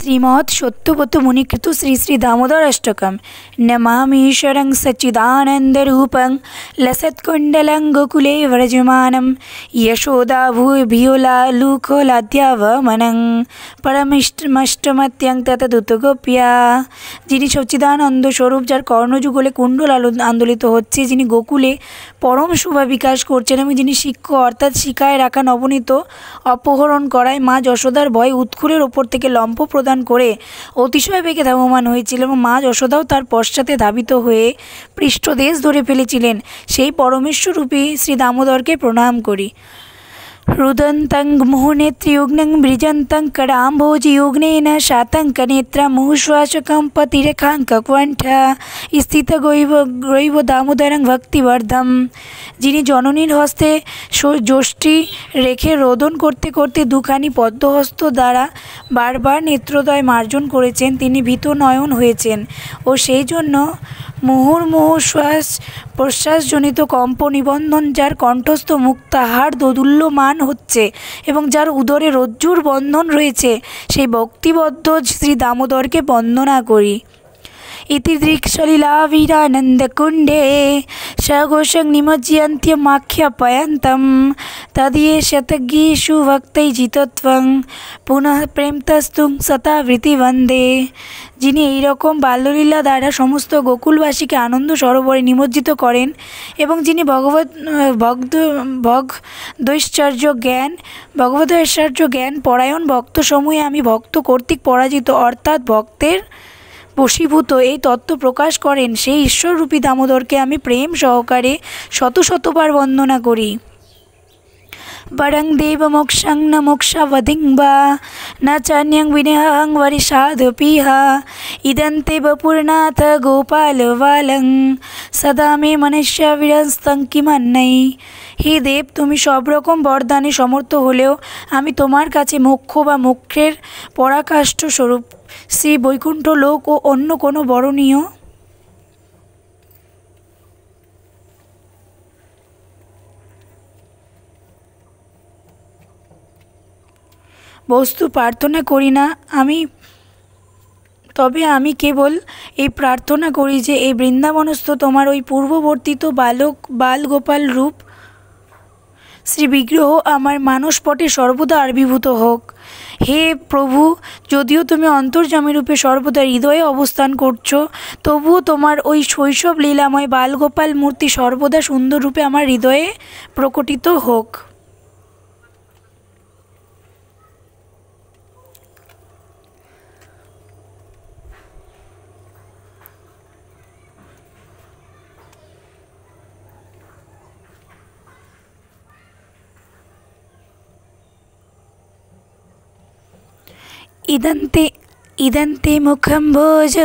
श्रीमत् सत्यव्रत मुनिकृत श्री श्री दामोदर अष्टकम नमामीश्वरं सच्चिदानन्दरूपं लसत्कुण्डलं गोकुले व्रजमानं यशोदाभूभियोलालुखोलाद्यावमनं পরমিষ্টমষ্টমত্যং ততদুতগোপ্যা যিনি সচ্চিদানন্দ স্বরূপ যার কর্ণযুগলে কুণ্ডল আলো আন্দোলিত হচ্ছে যিনি গোকুলে পরম শোভা বিকাশ করছেন এবং যিনি শিক্ষক অর্থাৎ শিকায় রাখা নবনীত অপহরণ করায় মা যশোদার ভয় উৎকুরের ওপর থেকে লম্প প্রদান করে অতিশয় বেগে ধাবমান হয়েছিল এবং মা যশোদাও তার পশ্চাতে ধাবিত হয়ে পৃষ্ঠদেশ ধরে ফেলেছিলেন সেই পরমেশ্বরূপী শ্রী দামোদরকে প্রণাম করি रुदन्तं मुहुनेत्रियुग्नं मृजन्तं कडाम्भोजयुग्नेन शातङ्कनेत्रमुश्वासकं पतिरेखाङ्ककण्ठ স্থিতগৈব গৈব দামোদরং ভক্তিবর্ধম যিনি জননীর হস্তে যষ্টি রেখে রোদন করতে করতে দুখানি পদ্মহস্ত দ্বারা বারবার নেত্রদয় মার্জন করেছেন, তিনি ভীত নয়ন হয়েছেন ও সেই জন্য মুহুর্মুহু শ্বাস প্রশ্বাসজনিত কম্প নিবন্ধন যার কণ্ঠস্থ মুখ তাহার দোদুল্যমান হচ্ছে এবং যার উদরে রজ্জুর বন্ধন রয়েছে, সেই ভক্তিবদ্ধ শ্রী দামোদরকে বন্দনা করি। इति दृक्सलिलाविरानन्दकुण्डे सघोषं निमज्जन्त्यमाख्यापयन्तं तदीये शतज्ञेषु ভক্তৈজিতত্বং পুনঃ প্রেমতস্তুং সতাবৃতি বন্দে যিনি এই রকম বাল্যলীলা দ্বারা সমস্ত গোকুলবাসীকে আনন্দ সরোবরে নিমজ্জিত করেন এবং যিনি ভগবত ভক্ত ভগ দৈশ্চর্য জ্ঞান ভগবত ঐশ্বর্য জ্ঞান পরায়ণ ভক্ত সমূহে আমি ভক্ত কর্তৃক পরাজিত অর্থাৎ ভক্তের বশীভূত এই তত্ত্ব প্রকাশ করেন সেই ঈশ্বররূপী দামোদরকে আমি প্রেম সহকারে শত শতবার বন্দনা করি। বরং দেব মোক্ষং ন মোক্ষাবধিং বা, না চান্যং বিনেহং বরিষাদপিহ ইদন্তে বপুরনাথ গোপাল বালং, সদা মে মনুষ্য বিরস্তং কিমান্নই হে দেব, তুমি সব রকম বরদানে সমর্থ হলেও আমি তোমার কাছে মোক্ষ বা মোক্ষের পরাকাষ্ঠ স্বরূপ শ্রী বৈকুণ্ঠ লোক ও অন্য কোনো বরণীয় বস্তু প্রার্থনা করি না আমি, তবে আমি কেবল এই প্রার্থনা করি যে এই বৃন্দাবনস্থ তোমার ওই পূর্ববর্তিত বালক বালগোপাল রূপ শ্রী বিগ্রহ আমার মানসপটে সর্বদা আবির্ভূত হোক। হে প্রভু, যদিও তুমি অন্তর্জামী রূপে সর্বদা হৃদয়ে অবস্থান করছ, তবুও তোমার ওই শৈশব লীলাময় বালগোপাল মূর্তি সর্বদা সুন্দর রূপে আমার হৃদয়ে প্রকটিত হোক। ఇదంతే ఇదంతే ముఖం భోజ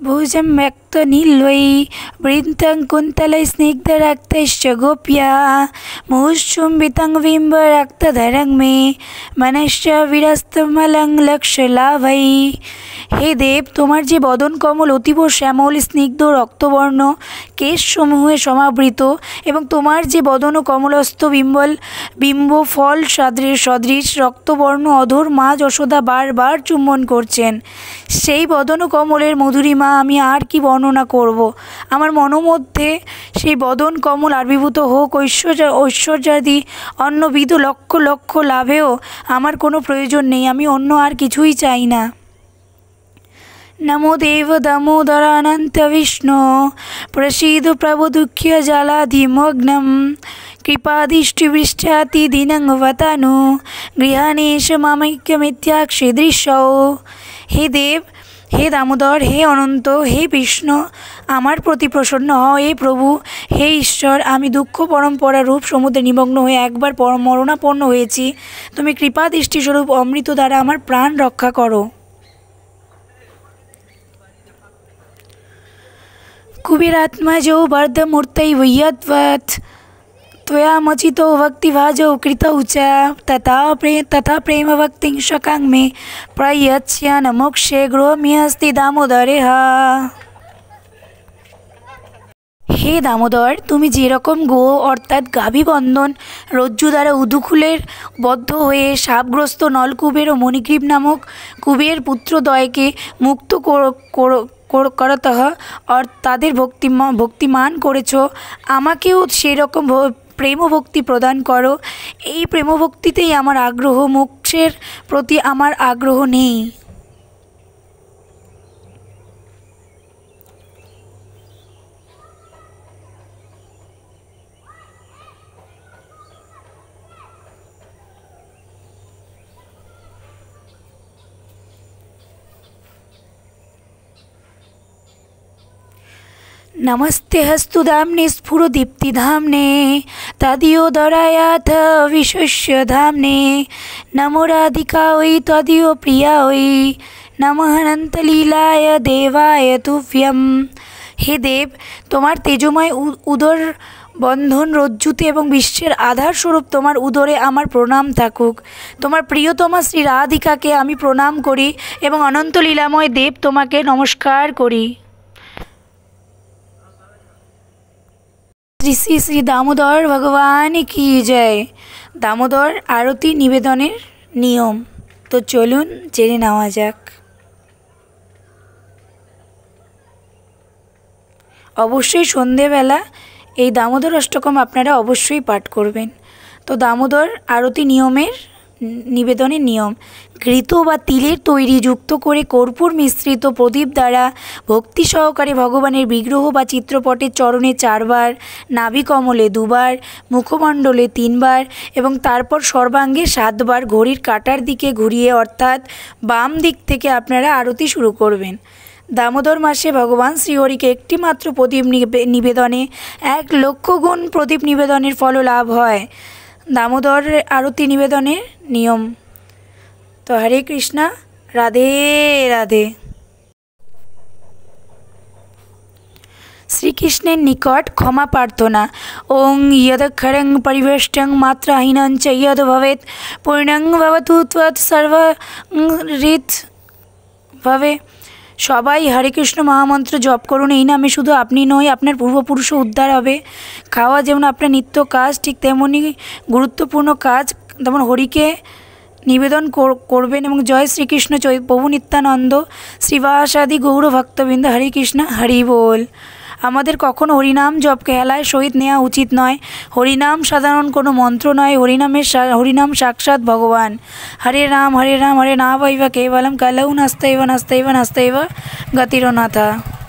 భోజం ఎక్క নীলই বৃন্তাং কুন্তলয় স্নিগ্ধ রক্তশ্চ গোপ্যা মুহুশুম্বিতং বিম্ব রক্তধরং মে মনশ্চ বিরস্তমলং লক্ষ লাভৈ হে দেব তোমার যে বদন কমল অতীব শ্যামল, স্নিগ্ধ রক্তবর্ণ কেশ সমূহে সমাবৃত এবং তোমার যে বদন ও কমলস্থ বিম্বল, বিম্ব, ফল, সাদৃশ, সদৃশ, রক্তবর্ণ, অধর মা যশোদা বারবার চুম্বন করছেন। সেই বদন কমলের মধুরিমা, আমি আর কি বর্ণ বর্ণনা করব। আমার মনোমধ্যে সেই বদন কমল আবির্ভূত হোক, ঐশ্বর্য, ঐশ্বর্যাদি অন্যবিধ লক্ষ লক্ষ লাভেও আমার কোনো প্রয়োজন নেই, আমি অন্য আর কিছুই চাই না নমো দেব দামোদরানন্ত বিষ্ণু, প্রসীদ প্রভু দুঃখ্য জলাধিমগ্নম কৃপাদৃষ্টিবৃষ্টাতি দিনং বতানু গৃহাণেশ মামৈক্যমিত্যাক্ষিদৃশ্য হে দামোদর, হে অনন্ত, হে বিষ্ণু আমার প্রতি প্রসন্ন হ হে প্রভু। হে ঈশ্বর, আমি দুঃখ পরম্পরা রূপ সমুদ্রে নিমগ্ন হয়ে একবার মরণাপন্ন হয়েছি। তুমি কৃপা দৃষ্টিস্বরূপ অমৃত দ্বারা আমার প্রাণ রক্ষা করো। কুবিরাত্মা যৌ বর্ধমূর্তৈ ভূয়ৎ त्वयामचितो भक्तिभाजौ कृतौ च तथा प्रे तथा प्रेमभक्तिं शकां मे प्रयच्छ न मोक्षे गृहम्यस्ति दामोदरेह হে দামোদর তুমি যেরকম গো অর্থাৎ গাভী বন্ধন রজ্জু দ্বারা উদুখুলের বদ্ধ হয়ে সাপগ্রস্ত নলকুবের ও মণিগ্রীব নামক কুবের পুত্রদ্বয়কে মুক্ত করতহ অর তাদের ভক্তি ভক্তিমান করেছ আমাকেও সেরকম প্রেমভক্তি প্রদান করো। এই প্রেমভক্তিতেই আমার আগ্রহ মোক্ষের প্রতি আমার আগ্রহ নেই। नमस्ते हस्तु धाम्ने स्फुरदीप्तिधाम्ने तदियोदरायाथ विश्वस्य धाम्ने नमो राधिका वै त्वदीयो प्रिया वै নমঃ অনন্তলীলায় দেবায় তুভ্যম হে দেব তোমার তেজময় উদর বন্ধন রজ্জুতে এবং বিশ্বের আধার স্বরূপ তোমার উদরে আমার প্রণাম থাকুক তোমার প্রিয়তমা শ্রী রাধিকাকে আমি প্রণাম করি এবং অনন্ত লীলাময় দেব তোমাকে নমস্কার করি শ্রী শ্রী দামোদর ভগবান কি জয় দামোদর আরতি নিবেদনের নিয়ম তো চলুন জেনে নেওয়া যাক অবশ্যই সন্ধেবেলা এই দামোদর অষ্টকম আপনারা অবশ্যই পাঠ করবেন তো দামোদর আরতি নিয়মের নিবেদনের নিয়ম। ঘৃত বা তিলের তৈরি যুক্ত করে কর্পূর মিশ্রিত প্রদীপ দ্বারা ভক্তি সহকারে ভগবানের বিগ্রহ বা চিত্রপটের চরণে চারবার নাভিকমলে দুবার, মুখমণ্ডলে তিনবার এবং তারপর সর্বাঙ্গে সাতবার ঘড়ির কাটার দিকে ঘুরিয়ে অর্থাৎ বাম দিক থেকে আপনারা আরতি শুরু করবেন। দামোদর মাসে ভগবান শ্রীহরিকে একটি মাত্র প্রদীপ নিবেদনে এক লক্ষ গুণ প্রদীপ নিবেদনের ফল লাভ হয়। দামোদর আরতি নিবেদনের নিয়ম। তো হরে কৃষ্ণা, রাধে রাধে। শ্রীকৃষ্ণের নিকট ক্ষমা প্রার্থনা। ওং ইয়দক্ষরং পরিবেষ্টং মাত্রাহীনং চ ইয়দ ভবেত পূর্ণং ভবতু ত্বৎ সর্ব ভাবে। সবাই হরে কৃষ্ণ মহামন্ত্র জপ করুন। এই নামে শুধু আপনি নয় আপনার পূর্বপুরুষও উদ্ধার হবে। খাওয়া যেমন আপনার নিত্য কাজ, ঠিক তেমনই গুরুত্বপূর্ণ কাজ তেমন হরিকে নিবেদন করবেন এবং জয় শ্রীকৃষ্ণ চৈ প্রভু নিত্যানন্দ, শ্রীবাসাদি গৌর ভক্তবৃন্দ হরে কৃষ্ণ, হরি বল। আমাদের কখনো হরিনাম জপ খেলায় সহিত নেওয়া উচিত নয়। হরিনাম সাধারণ কোনো মন্ত্র নয়। হরিনামের হরিনাম সাক্ষাৎ ভগবান। হরে রাম হরে রাম, হরে না বৈবা কেবলম কালৌ নাস্তাইবা নাস্তাইবা নাস্তাইবা, গতিরনাথা।